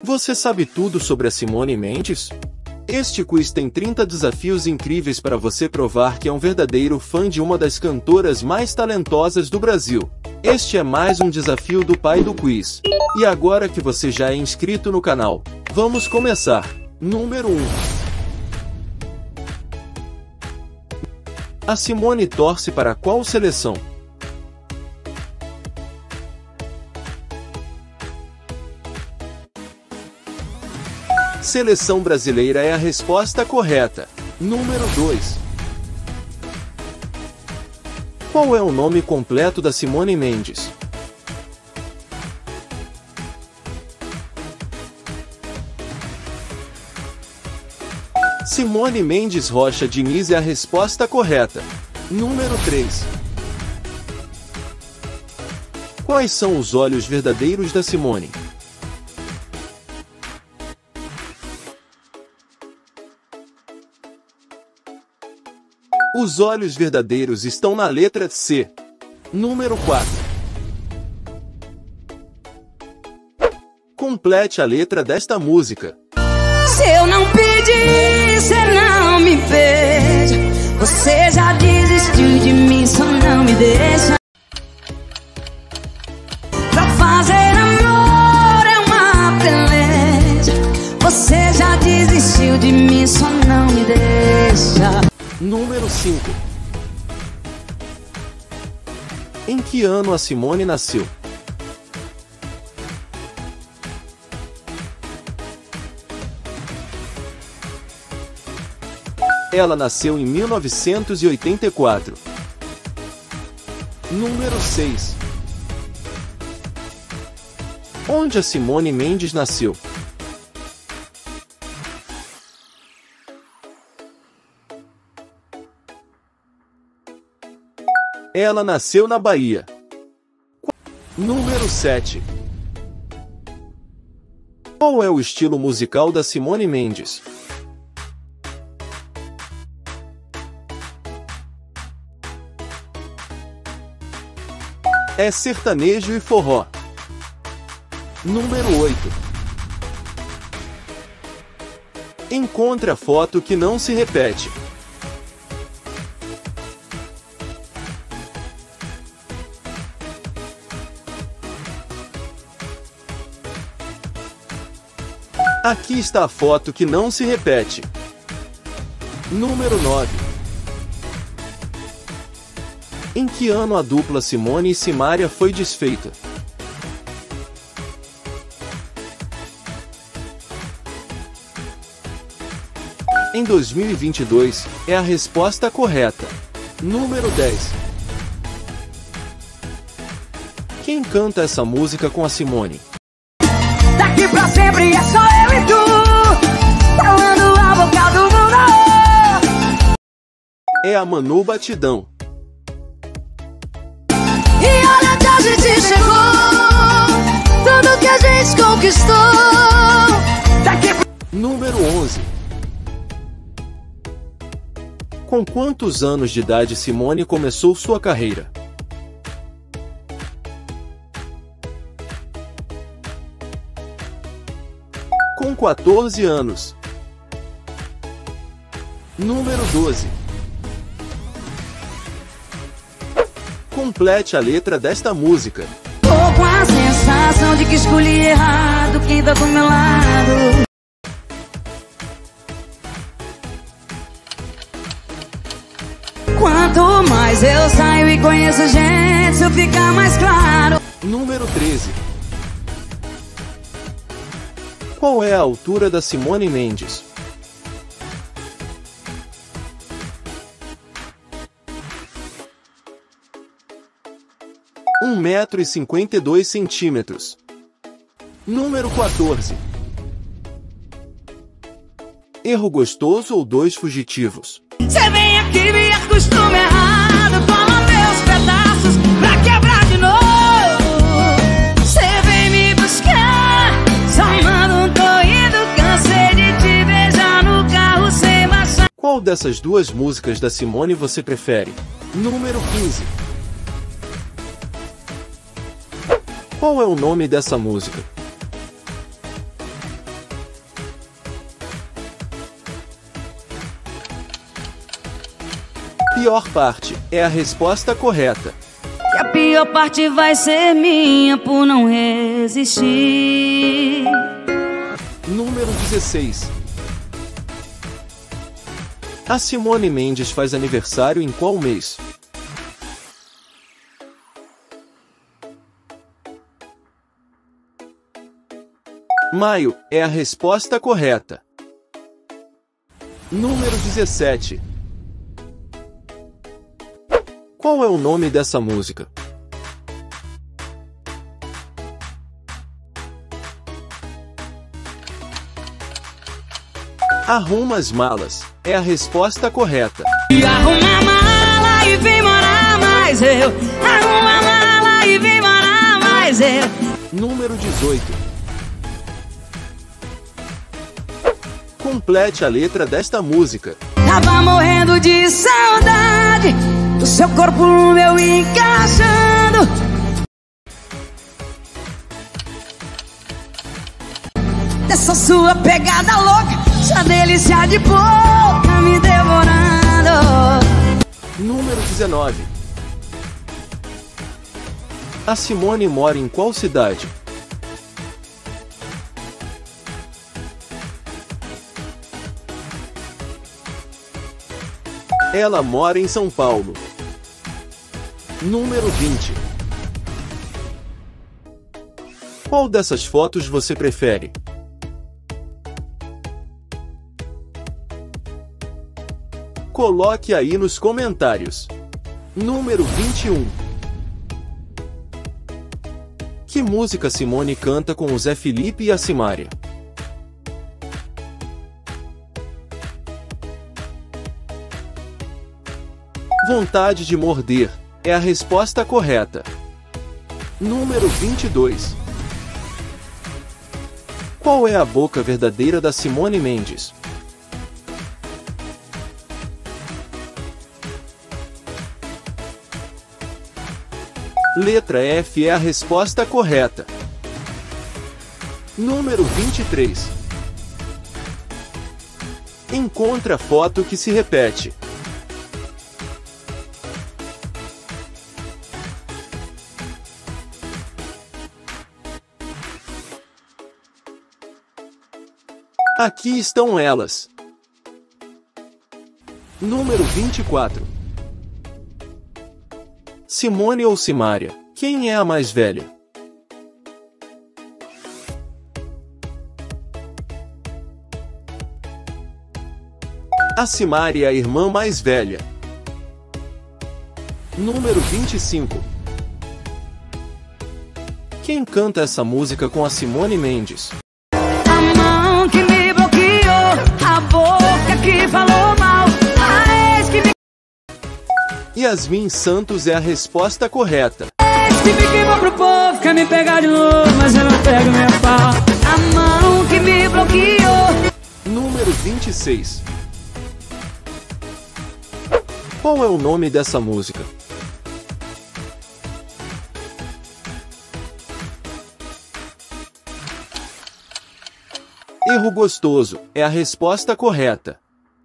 Você sabe tudo sobre a Simone Mendes? Este quiz tem 30 desafios incríveis para você provar que é um verdadeiro fã de uma das cantoras mais talentosas do Brasil. Este é mais um desafio do pai do quiz. E agora que você já é inscrito no canal, vamos começar. Número 1 A Simone torce para qual seleção? Seleção brasileira é a resposta correta. Número 2. Qual é o nome completo da Simone Mendes? Simone Mendes Rocha Diniz é a resposta correta. Número 3. Quais são os olhos verdadeiros da Simone? Os olhos verdadeiros estão na letra C. Número 4. Complete a letra desta música. Se eu não pedir, você 5. Em que ano a Simone nasceu? Ela nasceu em 1984. Número 6. Onde a Simone Mendes nasceu? Ela nasceu na Bahia. Número 7. Qual é o estilo musical da Simone Mendes? É sertanejo e forró. Número 8. Encontre a foto que não se repete. Aqui está a foto que não se repete. Número 9. Em que ano a dupla Simone e Simária foi desfeita? Em 2022, é a resposta correta. Número 10. Quem canta essa música com a Simone? Daqui pra sempre é só É a Manu Batidão. E olha onde a gente chegou. Tudo que a gente conquistou. Daqui Número 11. Com quantos anos de idade Simone começou sua carreira? Com 14 anos. Número 12. Complete a letra desta música. Tô com a sensação de que escolhi errado quem tá do meu lado. Quanto mais eu saio e conheço gente, isso fica mais claro. Número 13. Qual é a altura da Simone Mendes? Um metro e cinquenta e dois centímetros. Número 14. Erro gostoso ou dois fugitivos? Cê vem aqui me acostuma errado, toma meus pedaços pra quebrar de novo. Cê vem me buscar, só manda um tô indo, cansei de te beijar no carro sem baixar. Qual dessas duas músicas da Simone você prefere? Número 15. Qual é o nome dessa música? Pior parte é a resposta correta. E a pior parte vai ser minha por não resistir. Número 16. A Simone Mendes faz aniversário em qual mês? Maio é a resposta correta. Número 17. Qual é o nome dessa música? Arruma as malas é a resposta correta. E arruma a mala e vem morar mais eu. Arruma a mala e vem morar mais eu. Número 18. Complete a letra desta música. Tava morrendo de saudade do seu corpo no meu encaixando. Dessa sua pegada louca, essa delícia de boca me devorando. Número 19. A Simone mora em qual cidade? Ela mora em São Paulo. Número 20. Qual dessas fotos você prefere? Coloque aí nos comentários. Número 21. Que música Simone canta com o Zé Felipe e a Simária? Vontade de morder é a resposta correta. Número 22. Qual é a boca verdadeira da Simone Mendes? Letra F é a resposta correta. Número 23. Encontre a foto que se repete. Aqui estão elas. Número 24. Simone ou Simária? Quem é a mais velha? A Simária é a irmã mais velha. Número 25. Quem canta essa música com a Simone Mendes? Boca que falou mal, ex que me, Yasmin Santos é a resposta correta. que me pro povo, quer me pegar de novo, mas eu não pego minha pau. A mão que me bloqueou. Número 26. Qual é o nome dessa música? Erro gostoso é a resposta correta.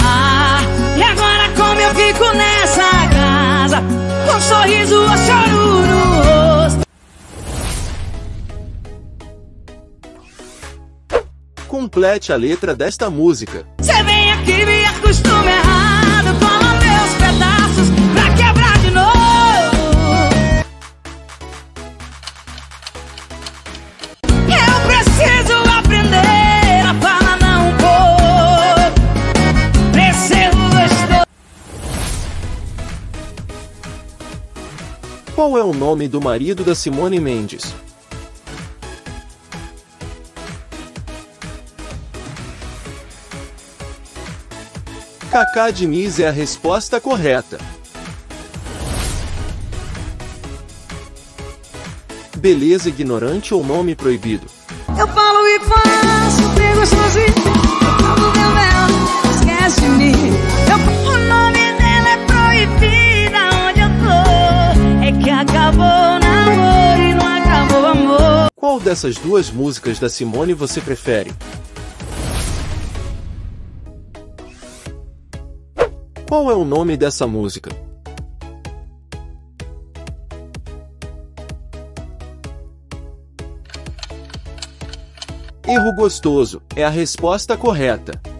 Ah, e agora como eu fico nessa casa? Com um sorriso ou choro no rosto. Complete a letra desta música. Cê vem aqui me acostuma Qual é o nome do marido da Simone Mendes? Kaká Diniz é a resposta correta. Beleza ignorante ou nome proibido? Eu falo e faço, brigo sozinho. Eu falo meu mel, esquece de mim. Eu, Qual dessas duas músicas da Simone você prefere? Qual é o nome dessa música? Erro gostoso é a resposta correta.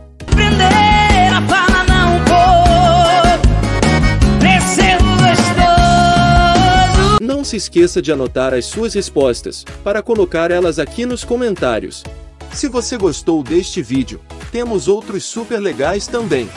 Se esqueça de anotar as suas respostas, para colocar elas aqui nos comentários. Se você gostou deste vídeo, temos outros super legais também.